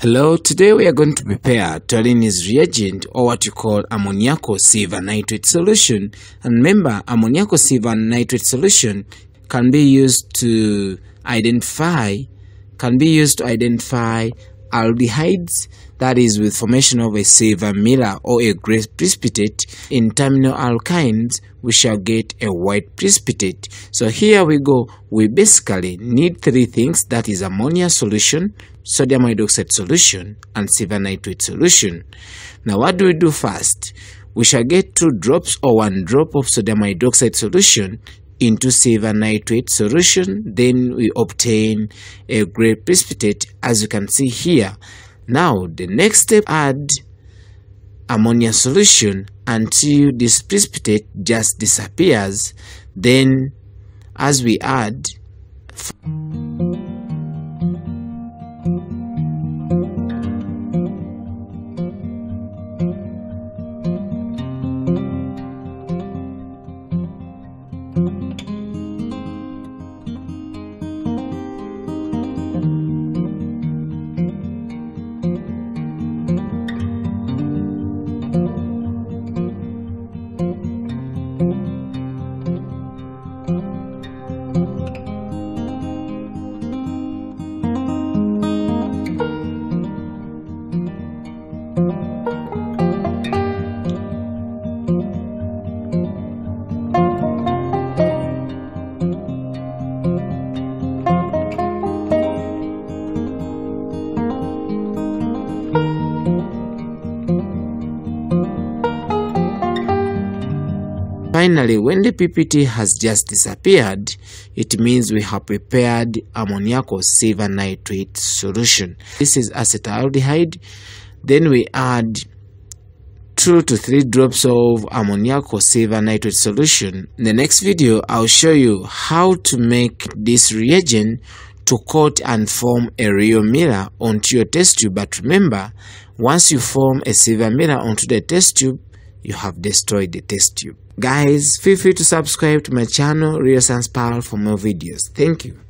Hello, today we are going to prepare Tollen's reagent or what you call ammoniacal silver nitrate solution. And remember, ammoniacal silver nitrate solution can be used to identify can be used to identify aldehydes that is with formation of a silver mirror or a gray precipitate in terminal alkynes we shall get a white precipitate. So here we go. We basically need three things. That is ammonia solution sodium hydroxide solution and silver nitrate solution. Now what do we do first? We shall get two drops or one drop of sodium hydroxide solution into silver nitrate solution then we obtain a gray precipitate as you can see here. Now the next step add ammonia solution until this precipitate just disappears. Then as we add Finally, when the PPT has just disappeared, it means we have prepared ammoniacal silver nitrate solution. This is acetaldehyde. Then we add 2 to 3 drops of ammoniacal silver nitrate solution. In the next video, I'll show you how to make this reagent to coat and form a real mirror onto your test tube. But remember, once you form a silver mirror onto the test tube, you have destroyed the test tube. Guys, feel free to subscribe to my channel, Real Science Pearl, for more videos. Thank you.